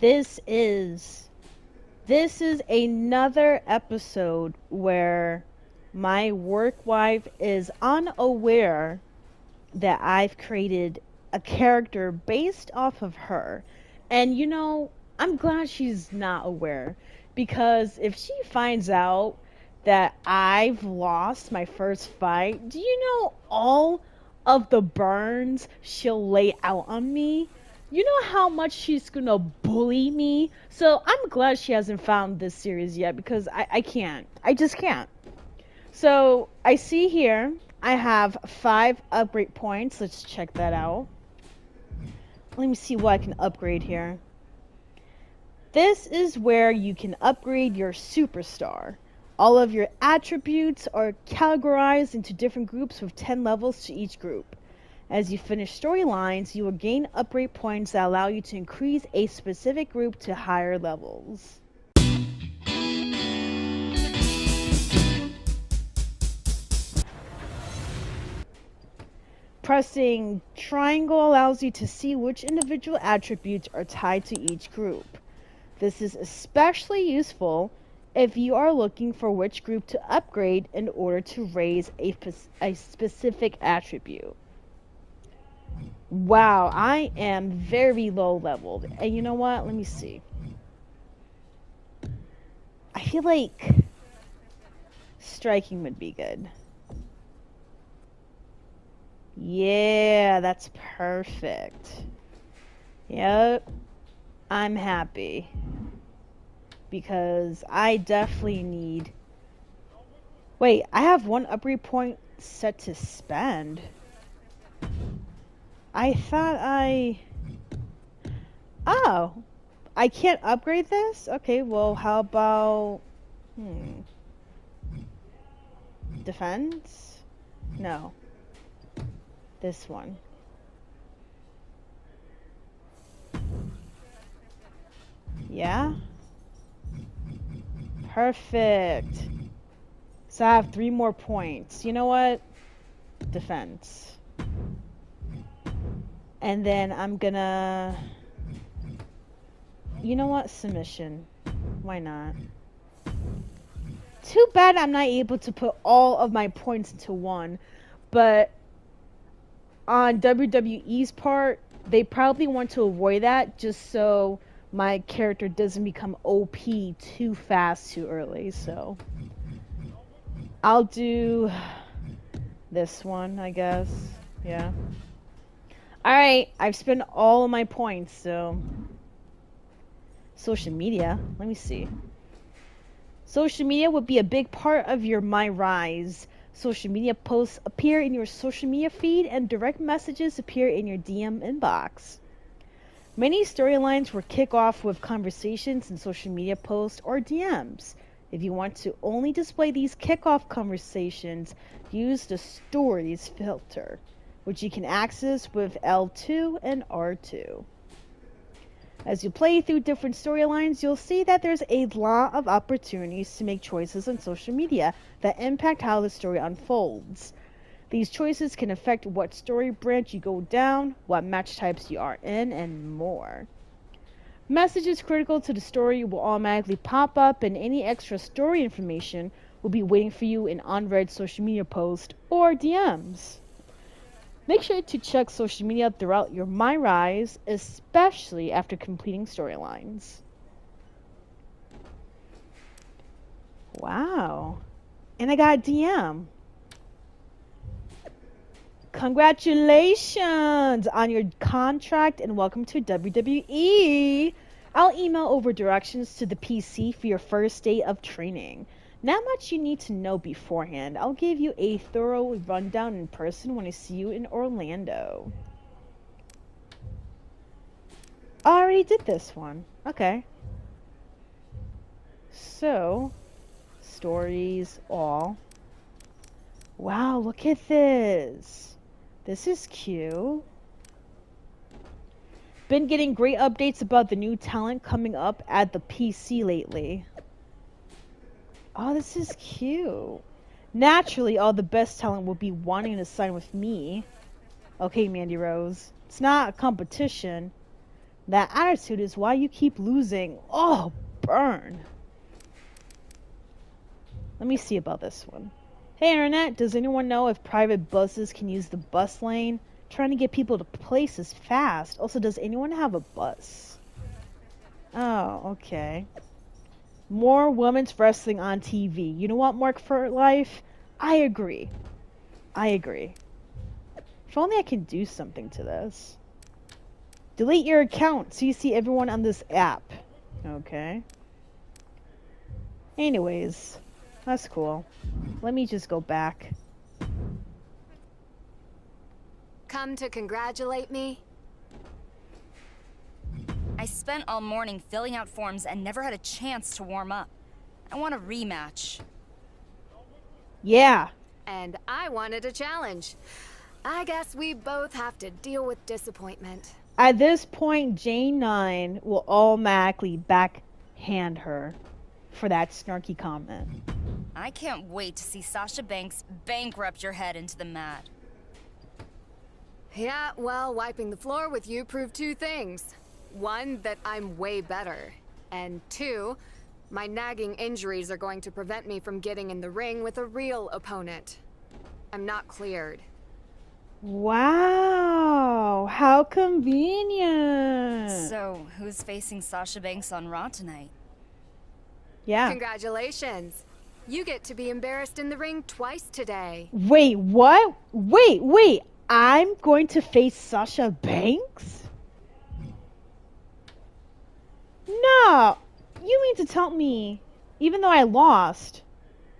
this is this is another episode where my work wife is unaware that I've created a character based off of her. And you know, I'm glad she's not aware because if she finds out that I've lost my first fight, do you know all of the burns she'll lay out on me? You know how much she's gonna bully me? So I'm glad she hasn't found this series yet because I, I can't. I just can't. So I see here I have five upgrade points. Let's check that out. Let me see what I can upgrade here. This is where you can upgrade your superstar. All of your attributes are categorized into different groups with 10 levels to each group. As you finish storylines, you will gain upgrade points that allow you to increase a specific group to higher levels. Pressing triangle allows you to see which individual attributes are tied to each group. This is especially useful if you are looking for which group to upgrade in order to raise a, a specific attribute. Wow, I am very low leveled. And you know what? Let me see. I feel like striking would be good. Yeah, that's perfect. Yep. I'm happy. Because I definitely need... Wait, I have one upgrade point set to spend. I thought I... Oh. I can't upgrade this? Okay, well, how about... Hmm. Defense? No. This one. Yeah? Perfect. So I have three more points. You know what? Defense. And then I'm gonna... You know what? Submission. Why not? Too bad I'm not able to put all of my points into one. But on WWE's part, they probably want to avoid that just so my character doesn't become OP too fast too early. So I'll do this one, I guess. Yeah. Alright, I've spent all of my points, so... Social media. Let me see. Social media would be a big part of your My Rise. Social media posts appear in your social media feed and direct messages appear in your DM inbox. Many storylines will kick off with conversations in social media posts or DMs. If you want to only display these kickoff conversations, use the Stories filter which you can access with L2 and R2. As you play through different storylines, you'll see that there's a lot of opportunities to make choices on social media that impact how the story unfolds. These choices can affect what story branch you go down, what match types you are in, and more. Messages critical to the story will automatically pop up, and any extra story information will be waiting for you in unread social media posts or DMs. Make sure to check social media throughout your My Rise, especially after completing storylines. Wow. And I got a DM. Congratulations on your contract and welcome to WWE. I'll email over directions to the PC for your first day of training. Not much you need to know beforehand. I'll give you a thorough rundown in person when I see you in Orlando. I already did this one. Okay. So, stories all. Wow, look at this. This is cute. Been getting great updates about the new talent coming up at the PC lately. Oh, this is cute. Naturally, all the best talent will be wanting to sign with me. Okay, Mandy Rose. It's not a competition. That attitude is why you keep losing. Oh, burn. Let me see about this one. Hey, Internet, does anyone know if private buses can use the bus lane? Trying to get people to places fast. Also, does anyone have a bus? Oh, okay. More women's wrestling on TV. You know what, Mark for Life? I agree. I agree. If only I can do something to this. Delete your account so you see everyone on this app. Okay. Anyways, that's cool. Let me just go back. Come to congratulate me? I spent all morning filling out forms and never had a chance to warm up. I want a rematch. Yeah. And I wanted a challenge. I guess we both have to deal with disappointment. At this point, J9 will automatically backhand her for that snarky comment. I can't wait to see Sasha Banks bankrupt your head into the mat. Yeah, well, wiping the floor with you proved two things. One, that I'm way better. And two, my nagging injuries are going to prevent me from getting in the ring with a real opponent. I'm not cleared. Wow, how convenient. So, who's facing Sasha Banks on Raw tonight? Yeah. Congratulations. You get to be embarrassed in the ring twice today. Wait, what? Wait, wait. I'm going to face Sasha Banks? No. You mean to tell me, even though I lost,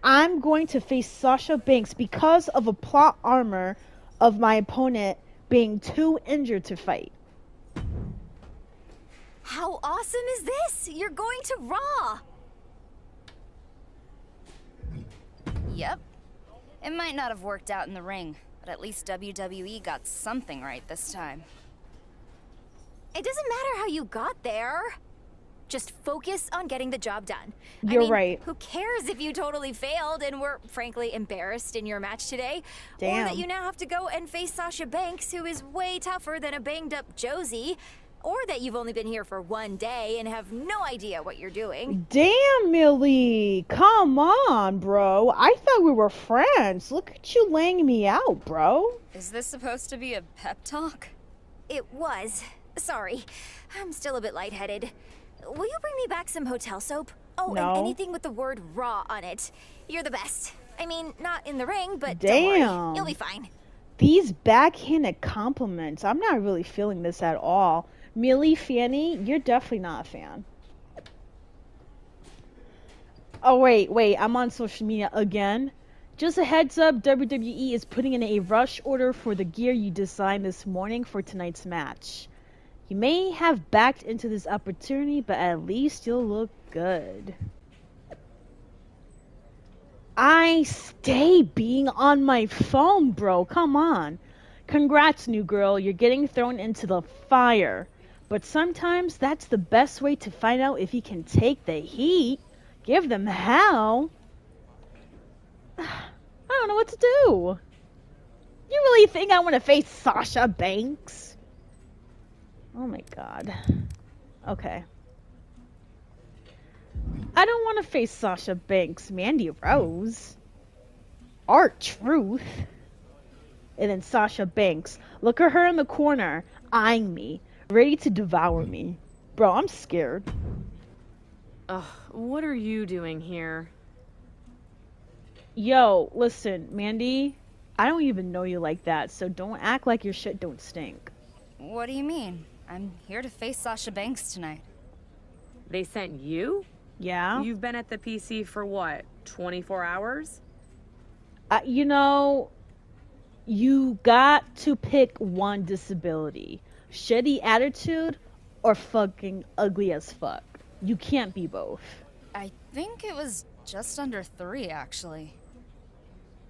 I'm going to face Sasha Banks because of a plot armor of my opponent being too injured to fight. How awesome is this? You're going to Raw! Yep. It might not have worked out in the ring, but at least WWE got something right this time. It doesn't matter how you got there. Just focus on getting the job done. You're I mean, right. Who cares if you totally failed and were frankly embarrassed in your match today? Or that you now have to go and face Sasha Banks, who is way tougher than a banged up Josie. Or that you've only been here for one day and have no idea what you're doing. Damn, Millie. Come on, bro. I thought we were friends. Look at you laying me out, bro. Is this supposed to be a pep talk? It was. Sorry. I'm still a bit lightheaded. Will you bring me back some hotel soap? Oh, No. and anything with the word raw on it. You're the best. I mean, not in the ring, but don't Damn. worry. You'll be fine. These backhanded compliments, I'm not really feeling this at all. Millie, Fanny, you're definitely not a fan. Oh, wait, wait, I'm on social media again. Just a heads up, WWE is putting in a rush order for the gear you designed this morning for tonight's match. You may have backed into this opportunity, but at least you'll look good. I stay being on my phone, bro. Come on. Congrats, new girl. You're getting thrown into the fire. But sometimes that's the best way to find out if you can take the heat. Give them hell. I don't know what to do. You really think I want to face Sasha Banks? Oh my god. Okay. I don't want to face Sasha Banks, Mandy Rose. R Truth. And then Sasha Banks. Look at her in the corner, eyeing me, ready to devour me. Bro, I'm scared. Ugh, what are you doing here? Yo, listen, Mandy, I don't even know you like that, so don't act like your shit don't stink. What do you mean? I'm here to face Sasha Banks tonight. They sent you? Yeah? You've been at the PC for what, 24 hours? Uh, you know, you got to pick one disability shitty attitude or fucking ugly as fuck. You can't be both. I think it was just under three, actually.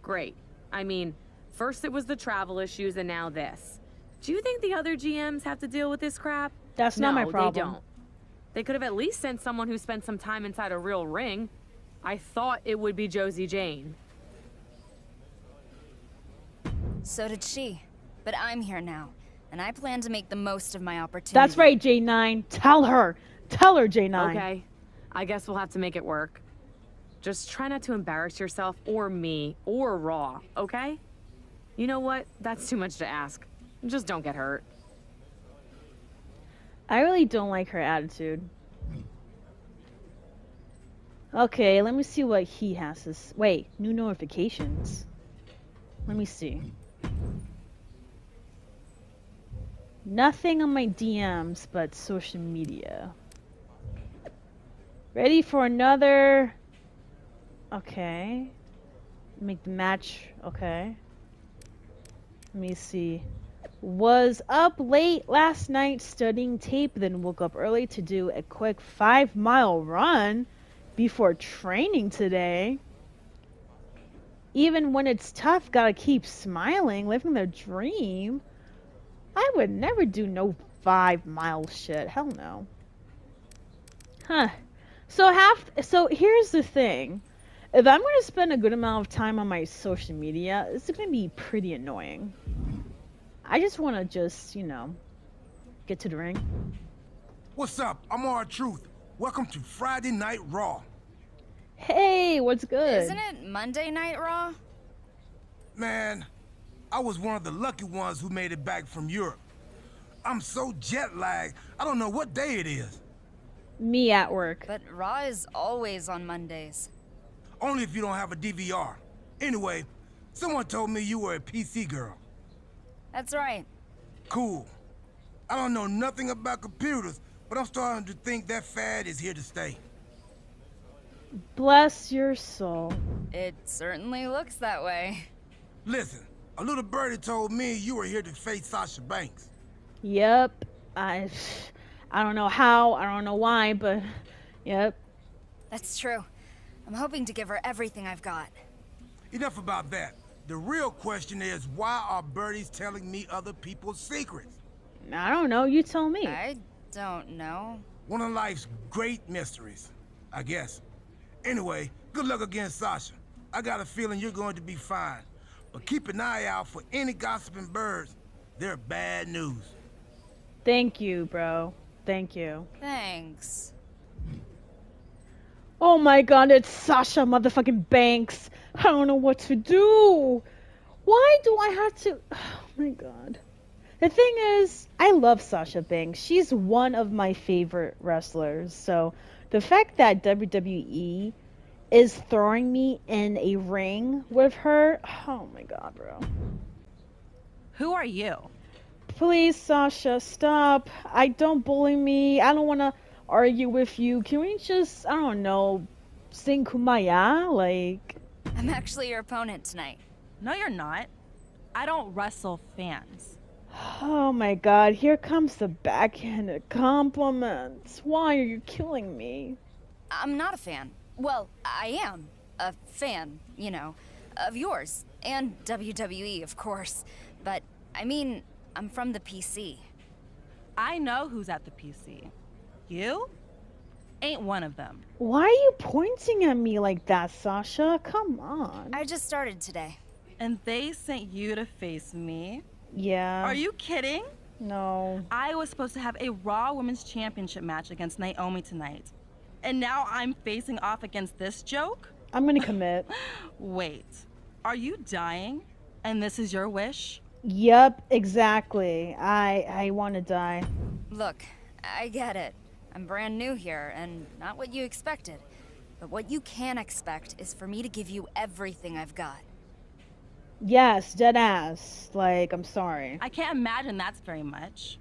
Great. I mean, first it was the travel issues and now this. Do you think the other GMs have to deal with this crap? That's no, not my problem. they don't. They could have at least sent someone who spent some time inside a real ring. I thought it would be Josie Jane. So did she. But I'm here now. and I plan to make the most of my opportunity. That's right, J9. Tell her. Tell her, J9. Okay. I guess we'll have to make it work. Just try not to embarrass yourself or me or Raw, okay? You know what? That's too much to ask. Just don't get hurt. I really don't like her attitude. Okay, let me see what he has to s- Wait, new notifications. Let me see. Nothing on my DMs but social media. Ready for another. Okay. Make the match. Okay. Let me see. Was up late last night studying tape, then woke up early to do a quick five mile run before training today. Even when it's tough, gotta keep smiling, living the dream. I would never do no five mile shit. Hell no. Huh. So half so here's the thing. If I'm gonna spend a good amount of time on my social media, it's gonna be pretty annoying. I just wanna just, you know, get to the ring. What's up? I'm R Truth. Welcome to Friday Night Raw. Hey, what's good? Isn't it Monday Night Raw? Man, I was one of the lucky ones who made it back from Europe. I'm so jet lagged, I don't know what day it is. Me at work. But Raw is always on Mondays. Only if you don't have a DVR. Anyway, someone told me you were a PC girl. That's right. Cool. I don't know nothing about computers, but I'm starting to think that fad is here to stay. Bless your soul. It certainly looks that way. Listen, a little birdie told me you were here to face Sasha Banks. Yep. I I don't know how, I don't know why, but yep. That's true. I'm hoping to give her everything I've got. Enough about that. The real question is why are birdies telling me other people's secrets? I don't know, you tell me. I don't know. One of life's great mysteries, I guess. Anyway, good luck against Sasha. I got a feeling you're going to be fine. But keep an eye out for any gossiping birds. They're bad news. Thank you, bro. Thank you. Thanks. Oh my god, it's Sasha motherfucking Banks. I don't know what to do. Why do I have to? Oh my god. The thing is, I love Sasha Banks. She's one of my favorite wrestlers. So the fact that WWE is throwing me in a ring with her, oh my god, bro. Who are you? Please, Sasha, stop. I don't bully me. I don't want to argue with you. Can we just, I don't know, sing Kumbaya? Like, I'm actually your opponent tonight. No, you're not. I don't wrestle fans. oh my god, here comes the backhanded compliments. Why are you killing me? I'm not a fan. Well, I am a fan, you know, of yours and WWE, of course. But I mean, I'm from the PC. I know who's at the PC. You? Ain't one of them. Why are you pointing at me like that, Sasha? Come on. I just started today. And they sent you to face me? yeah. Are you kidding? No. I was supposed to have a Raw Women's Championship match against Naomi tonight. And now I'm facing off against this joke? I'm gonna commit. Wait, are you dying? And this is your wish? yep, exactly. I I want to die. Look, I get it. I'm brand new here and not what you expected. But what you can expect is for me to give you everything I've got. Yes, dead ass. Like, I'm sorry. I can't imagine that's very much.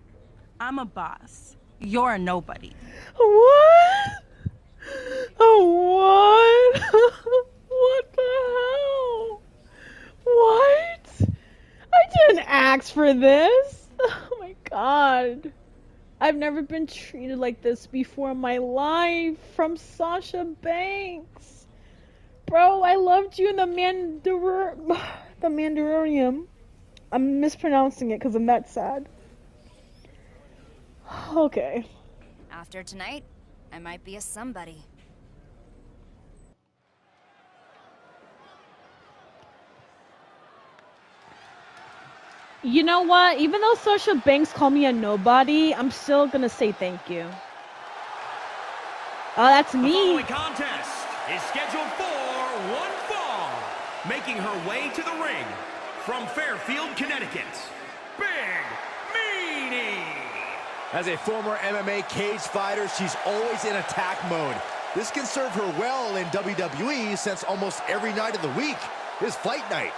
I'm a boss. You're a nobody. What? Oh, what? what the hell? What? I didn't ask for this. Oh my god. I've never been treated like this before in my life from Sasha Banks. Bro, I loved you in the Mandar the Mandalorian. I'm mispronouncing it because I'm that sad. Okay. After tonight, I might be a somebody. You know what? Even though Sasha Banks called me a nobody, I'm still gonna say thank you. Oh, that's The me. following contest is scheduled for one fall. Making her way to the ring from Fairfield, Connecticut, Big Meanie. As a former MMA cage fighter, she's always in attack mode. This can serve her well in WWE since almost every night of the week is fight night.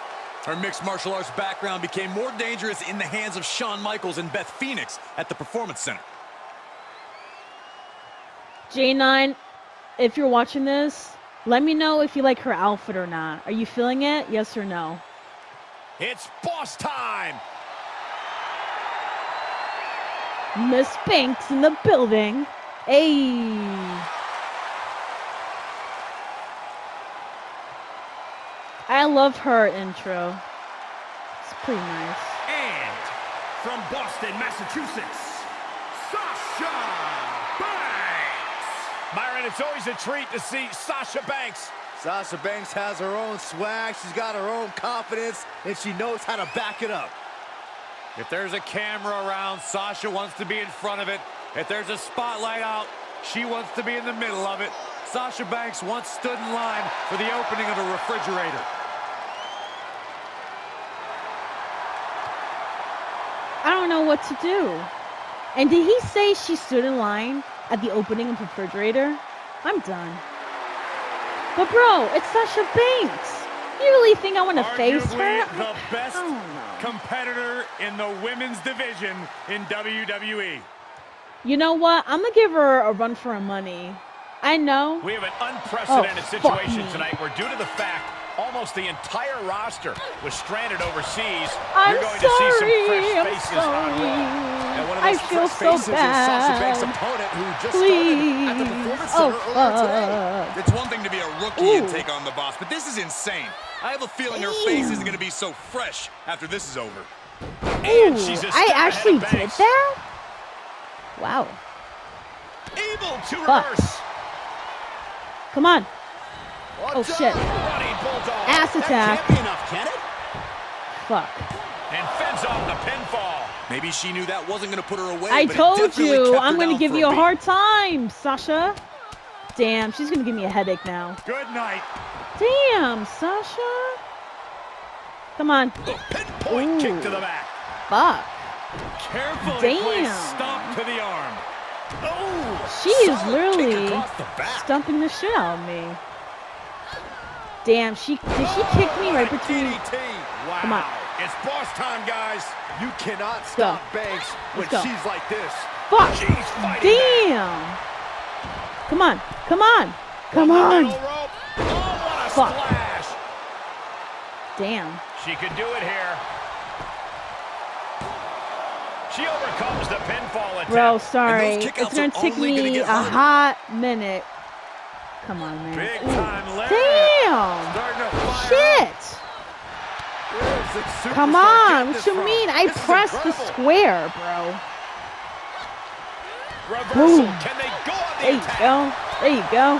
Her mixed martial arts background became more dangerous in the hands of Shawn Michaels and Beth Phoenix at the Performance Center. J9, if you're watching this, let me know if you like her outfit or not. Are you feeling it? Yes or no? It's boss time! Miss Banks in the building. Hey. I love her intro. It's pretty nice. And from Boston, Massachusetts, Sasha Banks. Byron, it's always a treat to see Sasha Banks. Sasha Banks has her own swag, she's got her own confidence, and she knows how to back it up. If there's a camera around, Sasha wants to be in front of it. If there's a spotlight out, she wants to be in the middle of it. Sasha Banks once stood in line for the opening of a refrigerator. Don't know what to do. And did he say she stood in line at the opening of the refrigerator? I'm done. But bro, it's Sasha Banks. You really think I want to face her? The best I don't know. competitor in the women's division in. WWE. You know what? I'm gonna give her a run for her money. I know. We have an oh, unprecedented Oh, situation tonight where due to the fact almost the entire roster was stranded overseas, I'm you're going to see some sorry. fresh I'm faces on Raw. And one of I those feel fresh so faces is Sasha Banks' bad. opponent who just Please. started at the Performance Oh, Center earlier today. It's one thing to be a rookie and take on the boss, but this is insane. I have a feeling her face isn't going to be so fresh after this is over. And Ooh, she's a I actually did that? Wow. Able to Fuck. reverse. Come on. Watch Oh, out. shit. Running bulldog. Ass That attack. can't be enough, can it? Fuck. And fends off the pinfall. Maybe she knew that wasn't going to put her away. I but told definitely you. kept I'm going to give you a beat. hard time, Sasha. Damn, she's going to give me a headache now. Good night. Damn, Sasha. Come on. The pinpoint kick to the back. Fuck. Carefully Damn. placed stomp to the arm. Oh, She is literally the stumping the shit out of me. Damn, she did she kick me right between. Wow. Come on. It's boss time, guys. You cannot stop Banks when she's like this. Fuck. She's fighting Damn. Come on. Come on. Come on. Oh, what a Fuck. splash. Damn. She could do it here. She overcomes the pinfall attempt. Bro, sorry. It's gonna take only gonna me a hot minute. Come on, man. Big time Damn. Starting to fire up. Shit. Where's the superstar Come on. What you from? mean? I This is pressed the square, bro. Boom. Can they go on the There you attack? go. There you go.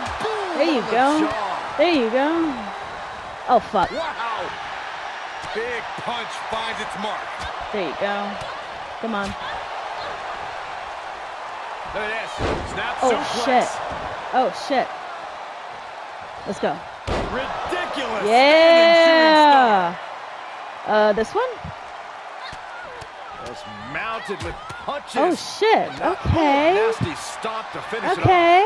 There you go. There you go. Oh fuck. Wow. Big punch finds its mark. There you go. Come on. Look at this. Snap Oh suplex. shit. Oh shit. Let's go. Ridiculous. Yeah. Uh, this one? Just mounted with punches. Oh shit. Okay. Nasty stop to finish it. Okay.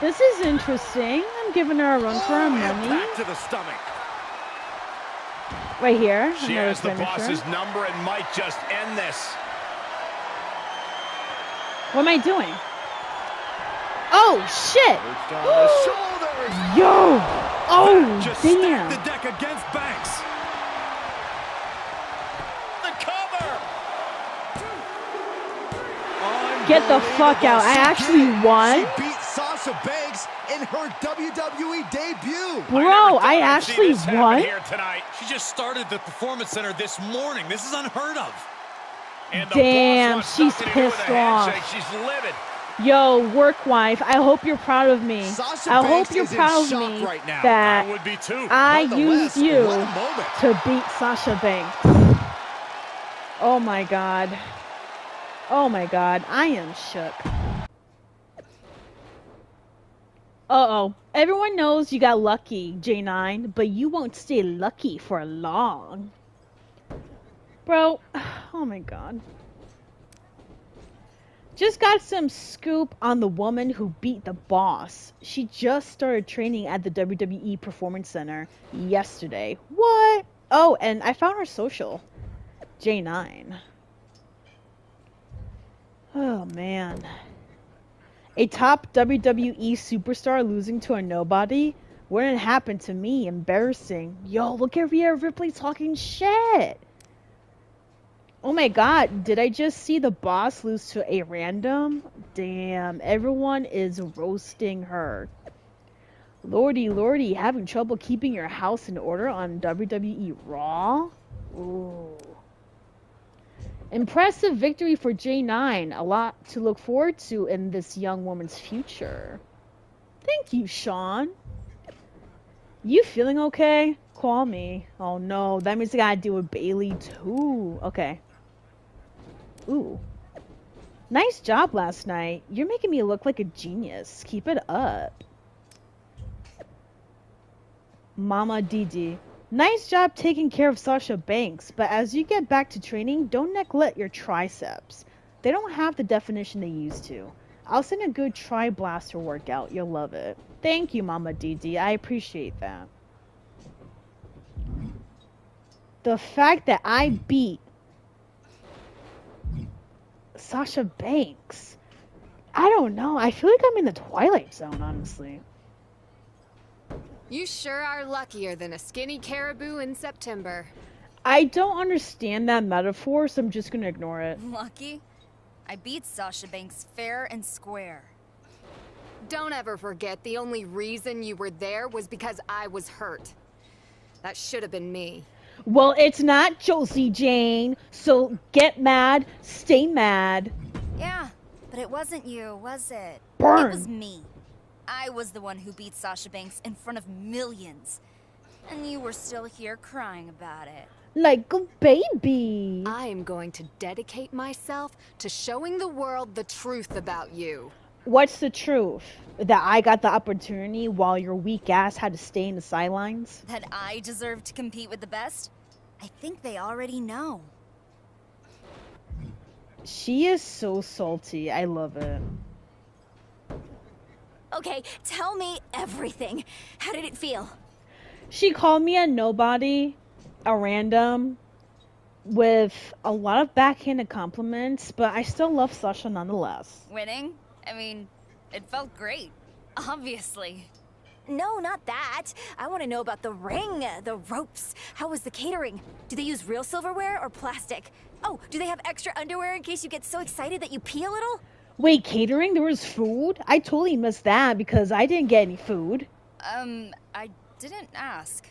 This is interesting. I'm giving her a run for her money. Impact to the stomach. Right here. She has the finisher. boss's number and might just end this. What am I doing? Oh shit. Perched on the shoulders. Yo. Oh Just damn. stacked the deck against Banks. The cover. Get the fuck out. I actually won. She beat Sasha Banks in her WWE debut. Bro, I I'd actually this happen won. Here tonight. She just started the Performance Center this morning. This is unheard of. And the Damn, she's nothing to do with pissed off. She's livid. Yo, work wife, I hope you're proud of me. Sasha I Banks hope you're proud of me right now. that I would be too. I used you what a moment. to beat Sasha Banks. Oh my god. Oh my god, I am shook. Uh-oh. Everyone knows you got lucky, J9, but you won't stay lucky for long. Bro, oh my god. Just got some scoop on the woman who beat the boss. She just started training at the WWE Performance Center yesterday. What? Oh, and I found her social. J9. Oh man. A top WWE superstar losing to a nobody? Wouldn't happen to me. Embarrassing. Yo, look at Rhea Ripley talking shit. Oh my god, did I just see the boss lose to a random? Damn, everyone is roasting her. Lordy, lordy, having trouble keeping your house in order on WWE Raw? Ooh. Impressive victory for J9. A lot to look forward to in this young woman's future. Thank you, Shawn. You feeling okay? Call me. Oh no, that means I gotta deal with Bayley too. Okay. Ooh. Nice job last night. You're making me look like a genius. Keep it up. Mama Didi. Nice job taking care of Sasha Banks, but as you get back to training, don't neglect your triceps. They don't have the definition they used to. I'll send a good tri blaster workout. You'll love it. Thank you, Mama Didi. I appreciate that. The fact that I beat Sasha Banks. I don't know. I feel like I'm in the Twilight Zone, honestly. You sure are luckier than a skinny caribou in September. I don't understand that metaphor, so I'm just gonna ignore it. Lucky? I beat Sasha Banks fair and square. Don't ever forget the only reason you were there was because I was hurt. That should have been me. Well, it's not Josie Jane, so get mad, stay mad. Yeah, but it wasn't you, was it? Burn. It was me. I was the one who beat Sasha Banks in front of millions. And you were still here crying about it. Like a baby. I am going to dedicate myself to showing the world the truth about you. What's the truth? That I got the opportunity while your weak ass had to stay in the sidelines? That I deserve to compete with the best? I think they already know. She is so salty. I love it. Okay, tell me everything. How did it feel? She called me a nobody, a random, with a lot of backhanded compliments, but I still love Sasha nonetheless. Winning? I mean, it felt great. Obviously. No, not that. I want to know about the ring, the ropes. How was the catering? Do they use real silverware or plastic? Oh, do they have extra underwear in case you get so excited that you pee a little? Wait, catering? There was food? I totally missed that because I didn't get any food. Um, I didn't ask.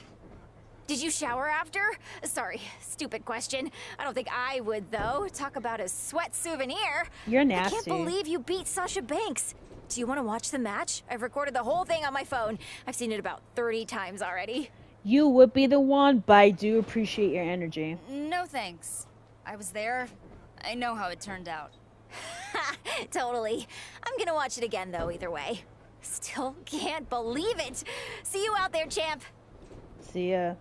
Did you shower after? Sorry, stupid question. I don't think I would, though. Talk about a sweat souvenir. You're I nasty. can't believe you beat Sasha Banks. Do you want to watch the match? I've recorded the whole thing on my phone. I've seen it about 30 times already. You would be the one, but I do appreciate your energy. No thanks. I was there. I know how it turned out. totally. I'm gonna watch it again, though, either way. Still can't believe it. See you out there, champ. See ya.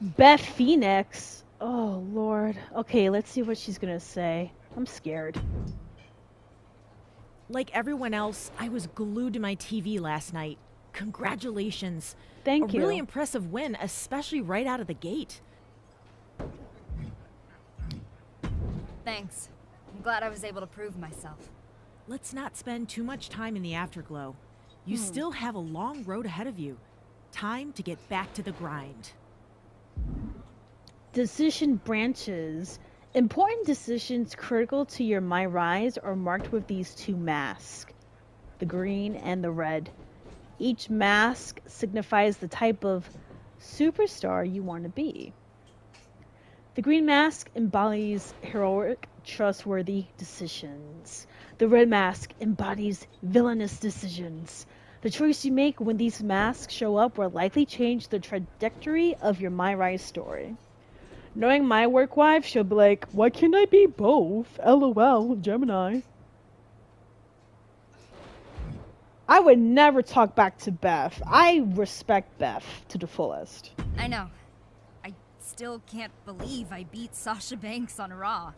Beth Phoenix. Oh, Lord. Okay, let's see what she's gonna say. I'm scared. Like everyone else, I was glued to my TV last night. Congratulations. Thank A you. really impressive win, especially right out of the gate. Thanks. I'm glad I was able to prove myself. Let's not spend too much time in the afterglow. You Hmm. still have a long road ahead of you. Time to get back to the grind. Decision branches. Important decisions critical to your My Rise are marked with these two masks the green and the red. Each mask signifies the type of superstar you want to be. The green mask embodies heroic trustworthy decisions. The red mask embodies villainous decisions. The choice you make when these masks show up will likely change the trajectory of your My Rise story. Knowing my work wife, she'll be like, Why can't I be both? LOL, Gemini. I would never talk back to Beth. I respect Beth to the fullest. I know. I still can't believe I beat Sasha Banks on Raw.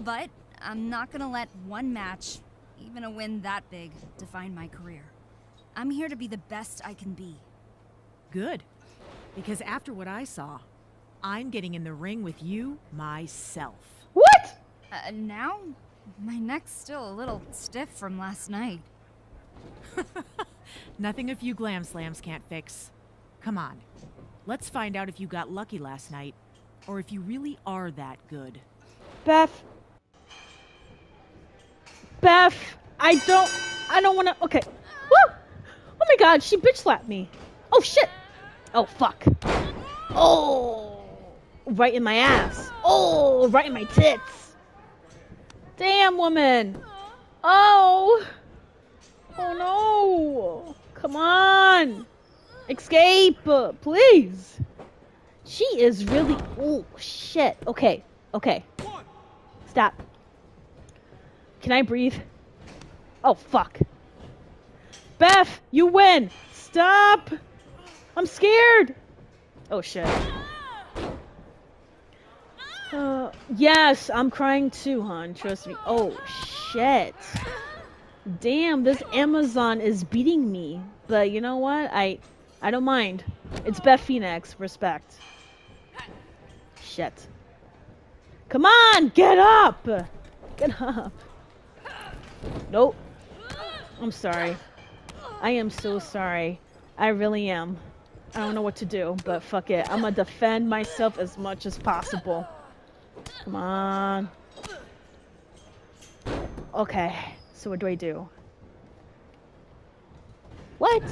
But I'm not gonna let one match, even a win that big, define my career. I'm here to be the best I can be. Good. Because after what I saw, I'm getting in the ring with you myself. What? Uh, now? My neck's still a little stiff from last night. Nothing a few glam slams can't fix. Come on. Let's find out if you got lucky last night, or if you really are that good. Beth. Beth, I don't. I don't want to. Okay. Woo! Oh my god, she bitch slapped me. Oh shit. Oh fuck. Oh. Right in my ass. Oh, right in my tits. Damn, woman. Oh. Oh no! Come on! Escape! Please! She is really. Oh shit. Okay. Okay. Stop. Can I breathe? Oh fuck. Beth, you win! Stop! I'm scared! Oh shit. Uh, yes, I'm crying too, hon. Trust me. Oh shit damn, this Amazon is beating me. But you know what? I I don't mind. It's Beth Phoenix. Respect. Shit. Come on, get up! Get up. Nope. I'm sorry. I am so sorry. I really am. I don't know what to do, but fuck it. I'm gonna defend myself as much as possible. Come on. Okay. So what do I do? What?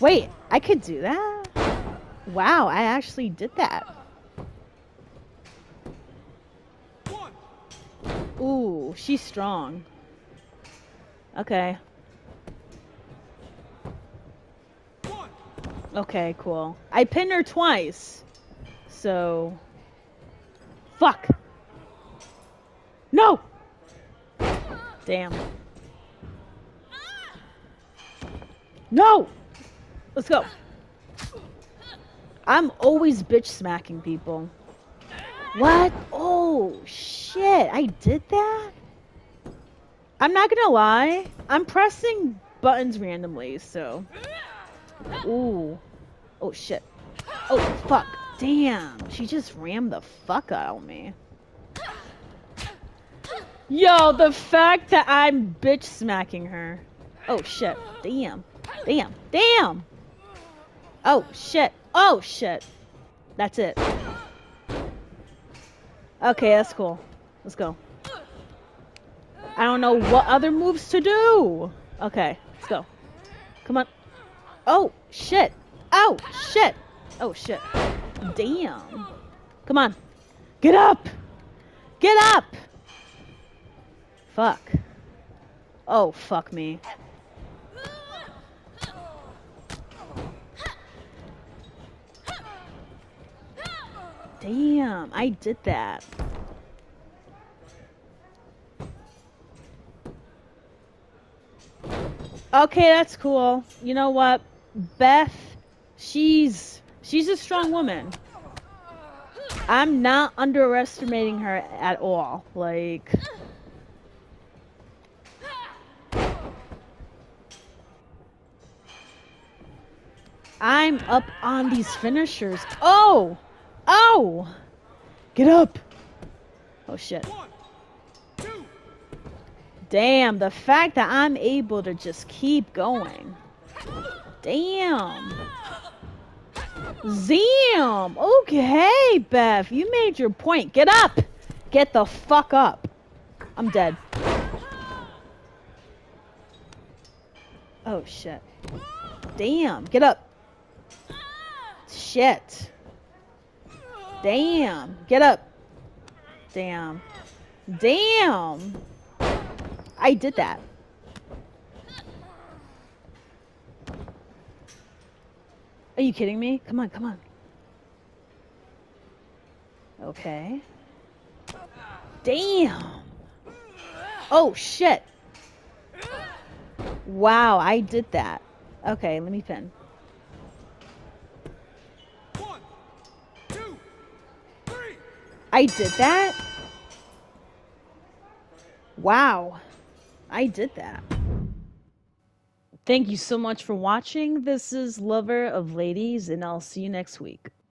Wait, I could do that? Wow, I actually did that. Ooh, she's strong. Okay. Okay, cool. I pinned her twice. So... Fuck! No! Damn. No! Let's go. I'm always bitch smacking people. What? Oh, shit. I did that? I'm not gonna lie. I'm pressing buttons randomly, so. Ooh. Oh, shit. Oh, fuck. Damn. She just rammed the fuck out of me. Yo, the fact that I'm bitch smacking her. Oh shit. Damn. Damn. Damn. Oh shit. Oh shit. That's it. Okay, that's cool. Let's go. I don't know what other moves to do. Okay, let's go. Come on. Oh, shit. Oh, shit. Oh, shit. Damn. Come on. Get up. Get up. Fuck. Oh, fuck me. Damn, I did that. Okay, that's cool. You know what? Beth, she's she's a strong woman. I'm not underestimating her at all. Like I'm up on these finishers. Oh! Oh! Get up! Oh shit. Damn, the fact that I'm able to just keep going. Damn. Zam! Okay, Beth, you made your point. Get up! Get the fuck up. I'm dead. Oh shit. Damn, get up. Shit. Damn. Get up. Damn. Damn. I did that. Are you kidding me? Come on, come on. Okay. Damn. Oh, shit. Wow, I did that. Okay, let me pin. One, two, three. I did that? Wow. I did that. Thank you so much for watching. This is Lover of Ladies, and I'll see you next week.